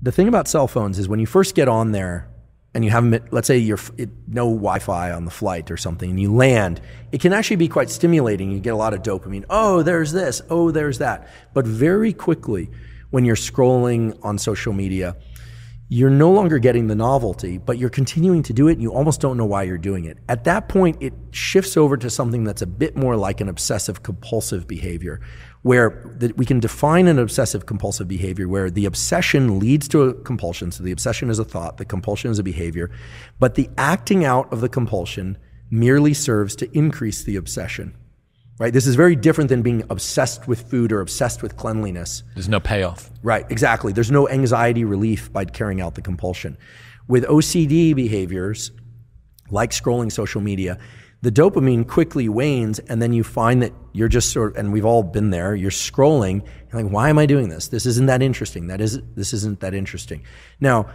the thing about cell phones is when you first get on there and you haven't, let's say you're it, no Wi-Fi on the flight or something, and you land, it can actually be quite stimulating. You get a lot of dopamine. Oh, there's this. Oh, there's that. But very quickly, when you're scrolling on social media, you're no longer getting the novelty, but you're continuing to do it and you almost don't know why you're doing it. At that point, it shifts over to something that's a bit more like an obsessive compulsive behavior, where the, we can define an obsessive compulsive behavior where the obsession leads to a compulsion. So the obsession is a thought, the compulsion is a behavior, but the acting out of the compulsion merely serves to increase the obsession right? This is very different than being obsessed with food or obsessed with cleanliness. There's no payoff. Right, exactly. There's no anxiety relief by carrying out the compulsion. With OCD behaviors, like scrolling social media, the dopamine quickly wanes, and then you find that you're just sort of, and we've all been there, you're scrolling, you're like, why am I doing this? This isn't that interesting. That is, this isn't that interesting. Now,